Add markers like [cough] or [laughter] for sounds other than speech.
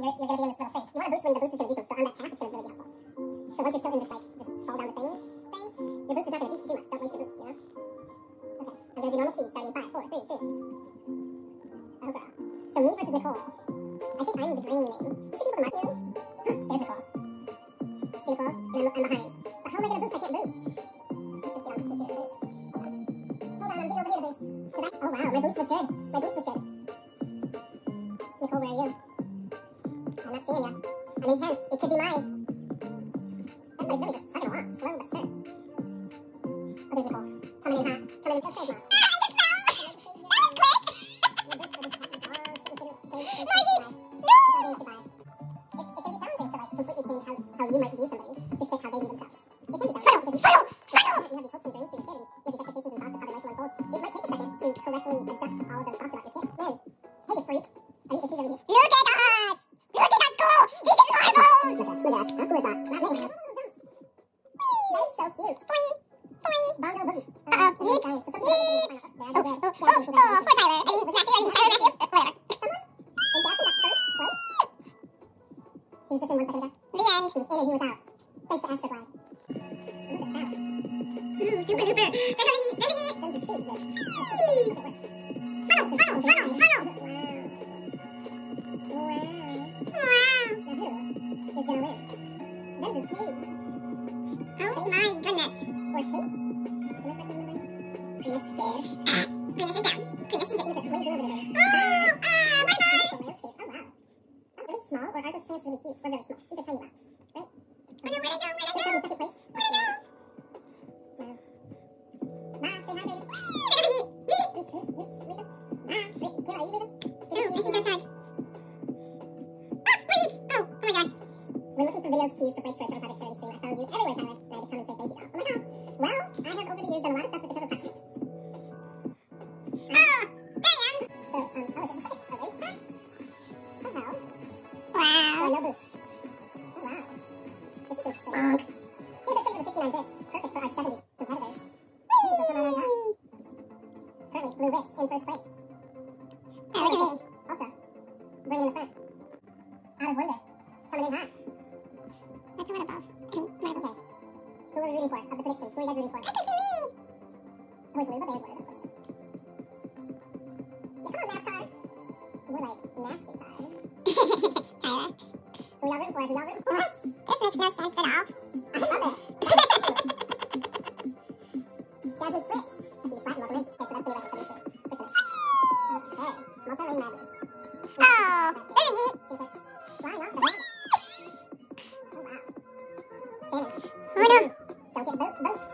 you're, you're going to be in this little thing. You want to boost when the boost is going to do something. So on that cap, it's going to really be helpful. So once you're still in this, like, this fall down the thing thing, your boost is not going to do too much. Don't waste your boost, you know? Okay. I'm going to do normal speed starting in 5, 4, 3, 2. Oh, girl. So me versus Nicole. I think I'm the green name. You should be able to mark me. There's Nicole. See Nicole? And I'm, I'm behind. But how am I going to boost? I can't boost. I should get on this computer boost. Hold on. Hold on, I'm getting over here to boost. oh, wow. My boost was good. My boost was good. I'm not seeing ya. I'm in 10. It could be mine. Everybody's really just chugging along, slow but sure. Oh, there's Nicole. Coming in hot. Coming in. Let's take You might view somebody to fit how they view themselves. It can be funnel, funnel, funnel. You have these hopes and dreams for your kid, and you have expectations and thoughts of how their life will unfold. It might take a second to correctly adjust marbles! Look at us, look at us. Who is that? Not me. That is so cute. Boing, boing. Bongo boogie. Uh, Uh-oh, yeet, yeet. Oh, oh, oh, oh, poor Tyler. I mean, was Matthew, I mean, Tyler Matthew. Whatever. Someone in Jackson got first place. He was just in one second ago. The end. He was in and he was out. Thanks to Astroglide. Look at that. Ooh, super duper. Is Oh my goodness. Or Kate? Am I correctly remembering? Prius dead. Ah, Prius is down. Prius, you get you over there? Oh, ah, bye bye. Oh wow. Not really small, or are those plants really huge? Or really small? These are tiny rocks, Videos to use for breaks for a Trevor Project charity stream, I found you everywhere, Tyler. And I come and say thank you to all. Oh my god. Well, I have over the years done a lot of stuff with the Trevor Project. There I am. So, um, is this like a racetrack? Hell. Wow. No boost. Oh, wow. This is interesting. Bonk. See, this thing with the 69 bits. Perfect for our 70 competitors. Whee! So come on, on top. Currently, Blue Witch in first place. Oh, look at me. Also, bringing in the front. Who are we rooting for? Of the prediction. Who are you guys rooting for? I can see me! Oh, it's Luba Bandwater. Of course. Yeah, come on, NASCAR. We're like nasty cars. Tyler. [laughs] Who y'all rooting for? Who y'all rooting for? This makes no sense at all. I love it. [laughs] Jasmine Switch. Don't get boat, boat.